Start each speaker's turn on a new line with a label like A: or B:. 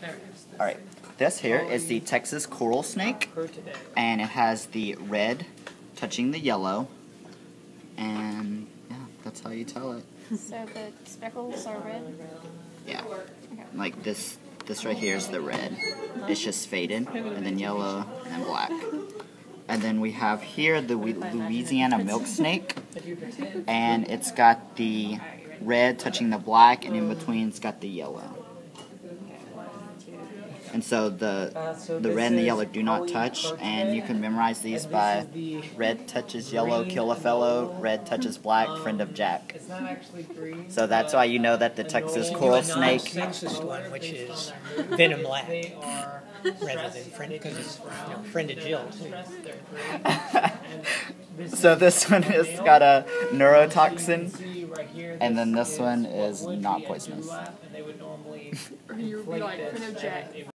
A: Good.
B: All right. This here is the Texas coral snake, and it has the red touching the yellow, and yeah, that's how you tell it.
A: So the speckles are red.
B: Yeah, like this. This right here is the red. It's just faded, and then yellow, and then black. And then we have here the Louisiana milk snake, and it's got the red touching the black, and in between it's got the yellow. And so the the red and the yellow do not touch, and you can memorize these by red touches yellow, kill a fellow, red touches black, friend of Jack.
C: It's not actually green.
B: So that's why you know that the Texas coral snake.
D: sexist one, which is Venom Black, rather than friend, because it's you know, friend of Jill too.
B: So this one has got a neurotoxin,
C: See right here,
B: and then
C: this
B: this one
C: what
B: is
C: would
B: not
C: be a
B: poisonous.